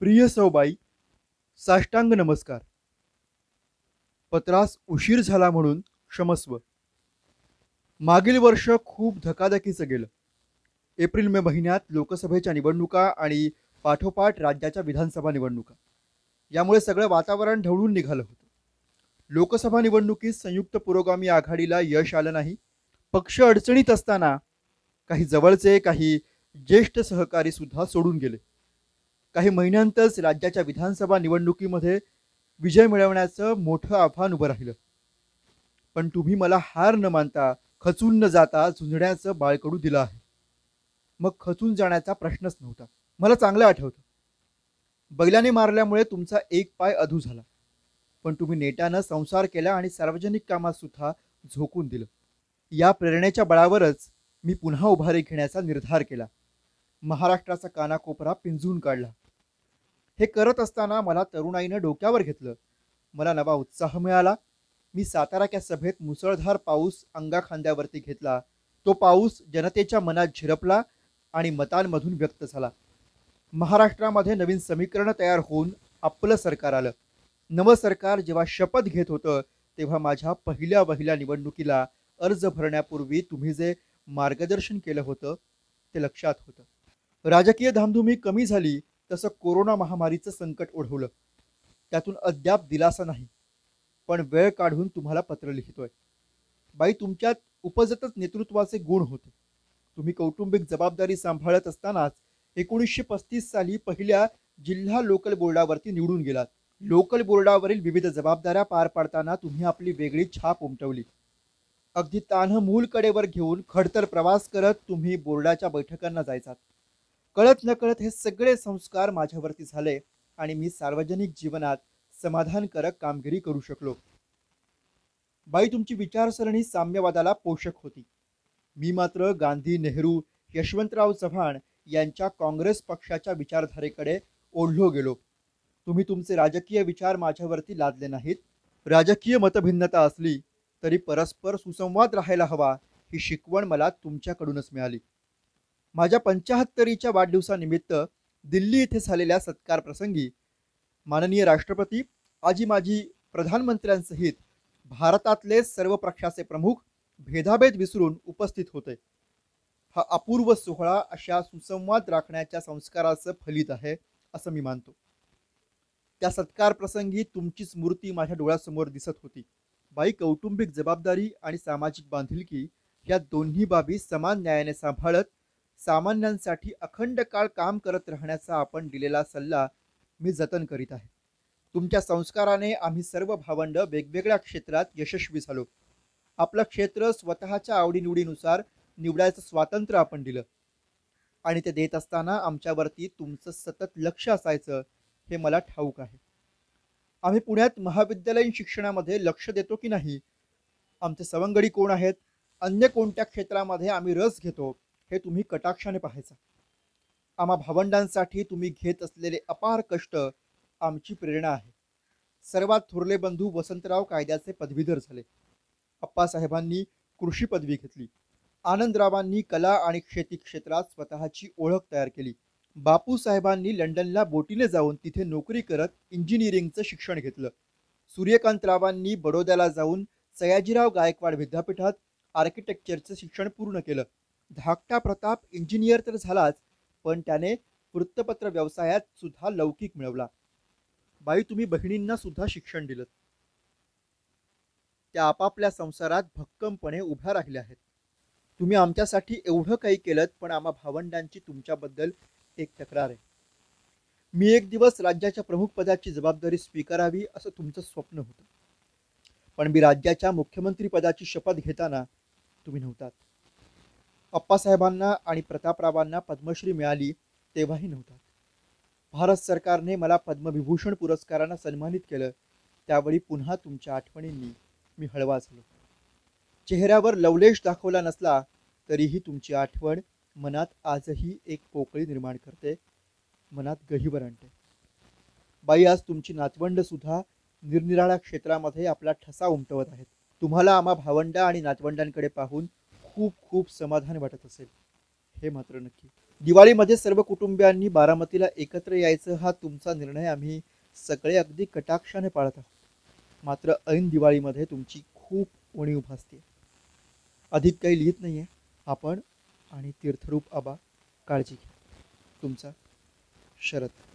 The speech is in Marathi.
प्रिय सौबाई साष्टांग नमस्कार. पत्रास उशीर झाला म्हणून क्षमस्व. मागील वर्ष खूप धकाधकीचं गेलं. एप्रिल मे महिन्यात लोकसभेच्या निवडणुका आणि पाठोपाठ राज्याच्या विधानसभा निवडणुका. यामुळे सगळं वातावरण ढवळून निघालं होतं. लोकसभा निवडणुकीत संयुक्त पुरोगामी आघाडीला यश आलं नाही. पक्ष अडचणीत असताना काही जवळचे काही ज्येष्ठ सहकारी सुद्धा सोडून गेले. काही महिन्यांतच राज्याच्या विधानसभा निवडणुकीमध्ये विजय मिळवण्याचं मोठं आव्हान उभं राहिलं. पण तुम्ही मला हार न मानता खचून न जाता झुंजण्याचं बाळकडू दिलं आहे. मग खचून जाण्याचा प्रश्नच नव्हता. मला चांगलं आठवतं. बैलाने मारल्यामुळे तुमचा एक पाय अधू झाला. पण तुम्ही नेटानं संसार केला आणि सार्वजनिक कामात सुद्धा झोकून दिलं. या प्रेरणेच्या बळावरच मी पुन्हा उभारी घेण्याचा निर्धार केला. महाराष्ट्राचा कानाकोपरा पिंजून काढला. हे करत असताना मला तरुणाईनं डोक्यावर घेतलं. मला नवा उत्साह मिळाला. मी साताराच्या सभेत मुसळधार पाऊस अंगा खांद्यावरती घेतला. तो पाऊस जनतेच्या मनात झिरपला आणि मतांमधून व्यक्त झाला. महाराष्ट्रामध्ये नवीन समीकरण तयार होऊन आपलं सरकार आलं. नवं सरकार जेव्हा शपथ घेत होतं तेव्हा माझ्या पहिल्या वहिल्या निवडणुकीला अर्ज भरण्यापूर्वी तुम्ही जे मार्गदर्शन केलं होतं ते लक्षात होतं. राजकीय धामधुमी कमी झाली तसं कोरोना महामारीचं संकट ओढवलं. त्यातून अद्याप दिलासा नाही. पण वेळ काढून तुम्हाला पत्र लिहितोय. बाई तुमच्यात उपजतच नेतृत्वाचे गुण होते. तुम्ही कौटुंबिक जबाबदारी सांभाळत असतानाच एकोणीसशे पस्तीस साली पहिल्या जिल्हा लोकल बोर्डावरती निवडून गेलात. लोकल बोर्डावरील विविध जबाबदाऱ्या पार पाडताना तुम्ही आपली वेगळी छाप उमटवली. अगदी तान्ह मूलकडेवर घेऊन खडतर प्रवास करत तुम्ही बोर्डाच्या बैठकांना जायचात. कळत नकळत हे सगळे संस्कार माझ्यावरती झाले आणि मी सार्वजनिक जीवनात समाधानकारक कामगिरी करू शकलो. बाई तुमची विचारसरणी साम्यवादाला पोषक होती. मी मात्र गांधी नेहरू यशवंतराव चव्हाण यांच्या काँग्रेस पक्षाच्या विचारधारेकडे ओढलो गेलो. तुम्ही तुमचे राजकीय विचार माझ्यावरती लादले नाहीत. राजकीय मतभिन्नता असली तरी परस्पर सुसंवाद राहायला हवा ही शिकवण मला तुमच्याकडूनच मिळाली. माझ्या पंचाहत्तरीच्या वाढदिवसानिमित्त दिल्ली येथे झालेल्या सत्कार प्रसंगी माननीय राष्ट्रपती आजी माजी प्रधानमंत्र्यांसहित भारतातले सर्व पक्षाचे प्रमुख भेदाभेद विसरून उपस्थित होते. हा अपूर्व सोहळा अशा सुसंवाद राखण्याच्या संस्काराचं फलित आहे असं मी मानतो. त्या सत्कार प्रसंगी तुमचीच मूर्ती माझ्या डोळ्यासमोर दिसत होती. बाई कौटुंबिक जबाबदारी आणि सामाजिक बांधिलकी या दोन्ही बाबी समान न्यायाने सांभाळत सामान्यांसाठी अखंड काळ काम करत राहण्याचा आपण दिलेला सल्ला मी जतन करीत आहे. तुमच्या संस्काराने आम्ही सर्व भावंड वेगवेगळ्या क्षेत्रात यशस्वी झालो. आपलं क्षेत्र स्वतःच्या आवडीनिवडीनुसार निवडायचं स्वातंत्र्य आपण दिलं. आणि ते देत असताना आमच्यावरती तुमचं सतत लक्ष असायचं हे मला ठाऊक आहे. आम्ही पुण्यात महाविद्यालयीन शिक्षणामध्ये लक्ष देतो की नाही? आमचे सवंगडी कोण आहेत? अन्य कोणत्या क्षेत्रामध्ये आम्ही रस घेतो? हे तुम्ही कटाक्षाने पाहायचा. आम्हा भावंडांसाठी तुम्ही घेत असलेले अपार कष्ट आमची प्रेरणा आहे. सर्वात थोरले बंधू वसंतराव कायद्याचे पदवीधर झाले. अप्पासाहेबांनी कृषी पदवी घेतली. आनंदरावांनी कला आणि शेती क्षेत्रात स्वतःची ओळख तयार केली. बापूसाहेबांनी लंडनला बोटीने जाऊन तिथे नोकरी करत इंजिनिअरिंगचं शिक्षण घेतलं. सूर्यकांतरावांनी बडोद्याला जाऊन सयाजीराव गायकवाड विद्यापीठात आर्किटेक्चरचं शिक्षण पूर्ण केलं. धाकटा प्रताप इंजिनियर तर झालाच पण त्याने वृत्तपत्र व्यवसायात सुद्धा लौकिक मिळवला. बाई तुम्ही बहिणींना सुद्धा शिक्षण दिलं. त्या आपापल्या संसारात भक्कमपणे उभ्या राहिल्या आहेत. तुम्ही आमच्यासाठी एवढं काही केलं पण आम्हा भावंडांची तुमच्याबद्दल एक तक्रार आहे. मी एक दिवस राज्याच्या प्रमुख पदाची जबाबदारी स्वीकारावी असं तुमचं स्वप्न होतं. पण मी राज्याच्या मुख्यमंत्री पदाची शपथ घेताना तुम्ही नव्हतात. अप्पासाहेबांना आणि प्रतापरावांना पद्मश्री मिळाली तेव्हाही नव्हता भारत सरकारने मला पद्मविभूषण पुरस्कारानं सन्मानित केलं. त्यावेळी पुन्हा तुमच्या आठवणींनी मी हळवा झालो. चेहऱ्यावर लवलेश दाखवला नसला तरीही तुमची आठवण मनात आजही एक पोकळी निर्माण करते. मनात गहिवर आणते. बाई आज तुमची नातवंडसुद्धा निरनिराळ्या क्षेत्रामध्ये आपला ठसा उमटवत आहेत. तुम्हाला आम्हा भावंडा आणि नातवंडांकडे पाहून खूप खूप समाधान वाटत असेल. हे मात्र नक्की. दिवाळीमध्ये सर्व कुटुंबियांनी बारामतीला एकत्र यायचं हा तुमचा निर्णय आम्ही सगळे अगदी कटाक्षाने पाळत आहोत. मात्र ऐन दिवाळीमध्ये तुमची खूप उणीव भासते. अधिक काही लिहित नाही आहे आपण आणि तीर्थरूप आबा काळजी घ्या. तुमचा शरद.